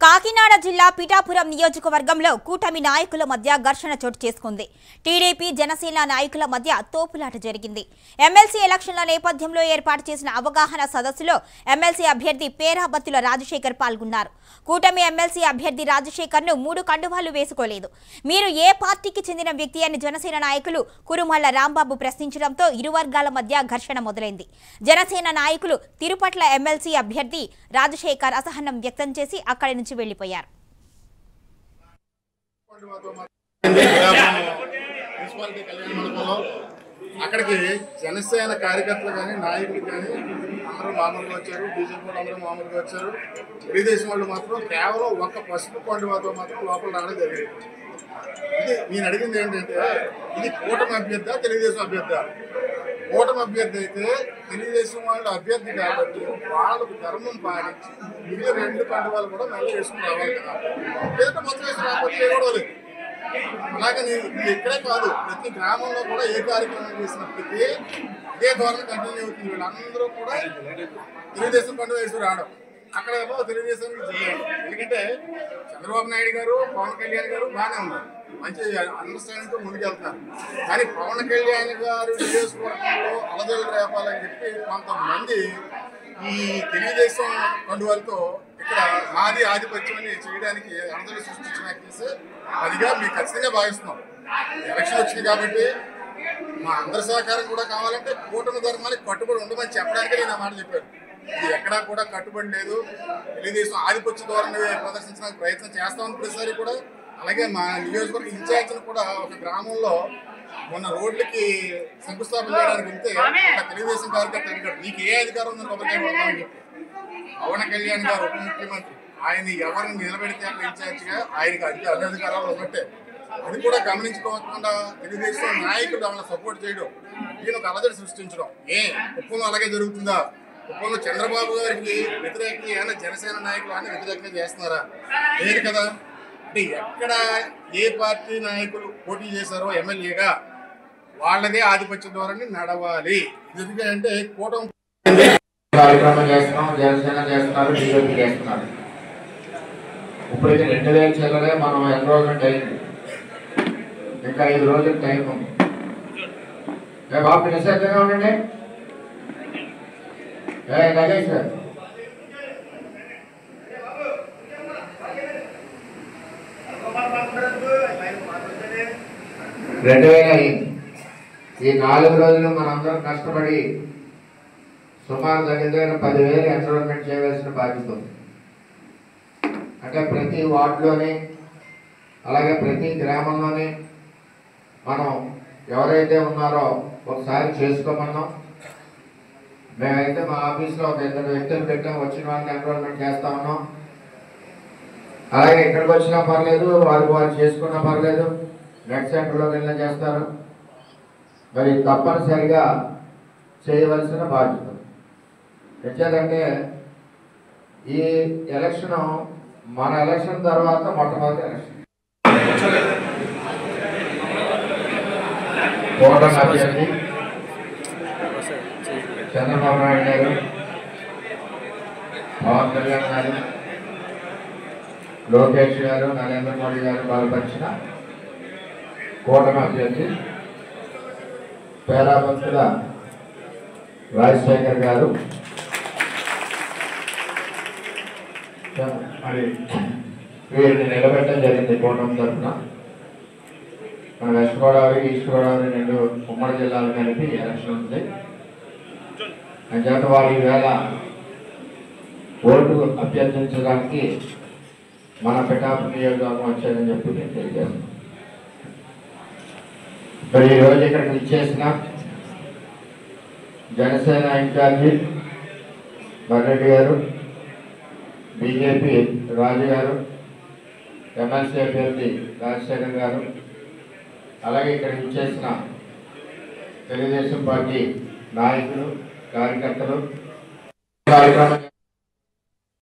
కాకినాడ జిల్లా పిఠాపురం నియోజకవర్గంలో కూటమి నాయకుల మధ్య ఘర్షణ చోటు చేసుకుంది. టీడీపీ జనసేన నాయకుల మధ్య తోపులాట జరిగింది. ఎమ్మెల్సీ ఎలక్షన్ల నేపథ్యంలో ఏర్పాటు చేసిన అవగాహన సదస్సులో ఎమ్మెల్సీ అభ్యర్థి పేరాబత్తుల రాజశేఖర్ పాల్గొన్నారు. కూటమి ఎమ్మెల్సీ అభ్యర్థి రాజశేఖర్ను మూడు కండువాలు వేసుకోలేదు. మీరు ఏ పార్టీకి చెందిన వ్యక్తి అని జనసేన నాయకులు కురుమల్ల రాంబాబు ప్రశ్నించడంతో ఇరు వర్గాల మధ్య ఘర్షణ మొదలైంది. జనసేన నాయకులు తిరుపట్ల ఎమ్మెల్సీ అభ్యర్థి రాజశేఖర్ అసహనం వ్యక్తం చేసి అక్కడి నుంచి వెళ్ళిపోయారు మున్సిపాలిటీ అక్కడికి జనసేన కార్యకర్తలు కానీ నాయకులు కానీ అందరూ మామూలుగా వచ్చారు. బీజేపీ వాళ్ళు అందరూ మామూలుగా వచ్చారు. తెలుగుదేశం వాళ్ళు మాత్రం కేవలం ఒక్క పసుపు పండుగతో మాత్రం లోపల రావడం జరిగింది. ఇది నేను అడిగింది ఏంటంటే ఇది కూటమి అభ్యర్థ తెలుగుదేశం అభ్యర్థ? కూటమి అభ్యర్థి అయితే తెలుగుదేశం వాళ్ళు అభ్యర్థి కాబట్టి వాళ్ళకు ధర్మం పాటించి మిగిలిన రెండు పండుగలు కూడా మెల్ల వేసుకుని రావాలి కదా. లేదంటే మొత్తం వేసి రాకపోతే కూడా లేదు. అలాగే నీ- ఇక్కడే కాదు ప్రతి గ్రామంలో కూడా ఏ కార్యక్రమం చేసినప్పటికీ ఇదే ధోరణి కంటిన్యూ అవుతుంది. వీళ్ళందరూ కూడా తెలుగుదేశం పండుగ వేసి రావడం. అక్కడ ఏమో తెలుగుదేశం ఎందుకంటే చంద్రబాబు నాయుడు గారు పవన్ కళ్యాణ్ గారు బాగానే ఉన్నారు. మంచి అండర్స్టాండింగ్తో ముందుకెళ్తున్నారు. కానీ పవన్ కళ్యాణ్ గారు నియోజకవర్గంలో అవధులు రేపాలని చెప్పి కొంతమంది ఈ తెలుగుదేశం పండుగలతో ఇక్కడ మాది ఆధిపత్యం అని చేయడానికి అలజడి సృష్టించిన కేసు అదిగా మీ ఖచ్చితంగా భావిస్తున్నాం. ఎలక్షన్ వచ్చింది కాబట్టి మా అందరి సహకారం కూడా కావాలంటే కూటమి ధర్మానికి కట్టుబడి ఉండమని చెప్పడానికి నేను ఆ మాట చెప్పాను. ఇది ఎక్కడా కూడా కట్టుబడి లేదు. తెలుగుదేశం ఆధిపత్య ధోరణి ప్రదర్శించడానికి ప్రయత్నం చేస్తామని ప్రతిసారి కూడా అలాగే మా నియోజకవర్గ ఇన్ఛార్జిని కూడా ఒక గ్రామంలో మొన్న రోడ్లకి శంకుస్థాపన చేయడానికి వెళ్తే ఒక తెలుగుదేశం కార్యకర్త అడిగాడు నీకు ఏ అధికారం ఉందని కొబ్బరికాయ కొడతామని చెప్పి. పవన్ కళ్యాణ్ గారు ఉప ముఖ్యమంత్రి ఆయన ఎవరిని నిలబెడితే అక్కడ ఇన్ఛార్జిగా ఆయనకి అధిక అధికారాలు ఉన్నట్టే. అది కూడా గమనించుకోకుండా తెలుగుదేశం నాయకులు వాళ్ళని సపోర్ట్ చేయడం ఈయన ఒక అలజడి సృష్టించడం. ఏ కుప్పంలో అలాగే జరుగుతుందా? కుప్పంలో చంద్రబాబు గారికి వ్యతిరేకంగా ఏమైనా జనసేన నాయకులు అని వ్యతిరేకంగా చేస్తున్నారా? లేదు కదా. అంటే ఎక్కడ ఏ పార్టీ నాయకులు పోటీ చేశారో ఎమ్మెల్యేగా వాళ్ళదే ఆధిపత్య ధోరణి నడవాలి. ఎందుకంటే కూటమి కార్యక్రమం చేస్తున్నాం జనసేన చేస్తున్నారు బీజేపీ చేస్తున్నారు. ఇప్పటికి రెండు వేల చిల్లరే మనం ఎన్రోల్మెంట్ అయింది ఇంకా ఐదు రోజులు టైం ఉంది. బాబు నిశ్శబ్దంగా ఉండండి. నగేష్ సార్ రెండు వేల ఈ నాలుగు రోజులు మనందరం కష్టపడి సుమారు దగ్గర పదివేలు ఎన్రోల్మెంట్ చేయవలసిన బాధ్యత ఉంది. అంటే ప్రతి వార్డులోనే అలాగే ప్రతి గ్రామంలోని మనం ఎవరైతే ఉన్నారో ఒకసారి చేసుకోమన్నాం. మేమైతే మా ఆఫీస్లో ఒక ఇద్దరు వ్యక్తులు పెట్టాం వచ్చిన వాళ్ళని ఎన్రోల్మెంట్ చేస్తా ఉన్నాం. అలాగే ఇక్కడికి వచ్చినా పర్లేదు వాళ్ళు వాళ్ళు చేసుకున్నా పర్లేదు. రెడ్ సెంటర్లో వెళ్ళినా చేస్తారు. మరి తప్పనిసరిగా చేయవలసిన బాధ్యత. ఎట్లాగంటే ఈ ఎలక్షన్ మన ఎలక్షన్ తర్వాత మొట్టమొదటి ఎలక్షన్. కూటమి అభ్యర్థి చంద్రబాబు నాయుడు గారు పవన్ కళ్యాణ్ గారు లోకేష్ గారు నరేంద్ర మోడీ గారు బలపరిచిన కూటమి అభ్యర్థి పేరాభక్తుల రాజశేఖర్ గారు. మరి వీరిని నిలబెట్టడం జరిగింది కూటమి తరఫున. మన వెస్ట్ గోదావరి ఈస్ట్ గోదావరి రెండు ఉమ్మడి జిల్లాలు కలిపి ఎలక్షన్ ఉంది. అంచేత వారి వేళ ఓటు అభ్యర్థించడానికి మన పిఠాపు నియోజకవర్గం వచ్చారని చెప్పి నేను తెలియజేస్తున్నాను. మరి ఈరోజు ఇక్కడికి ఇచ్చేసిన జనసేన ఇన్ఛార్జి మర్రెడ్డి గారు బీజేపీ రాజు గారు ఎమ్మెల్సీ అభ్యర్థి రాజశేఖర్ గారు అలాగే ఇక్కడ ఇచ్చేసిన తెలుగుదేశం పార్టీ నాయకులు కార్యకర్తలు. కార్యక్రమం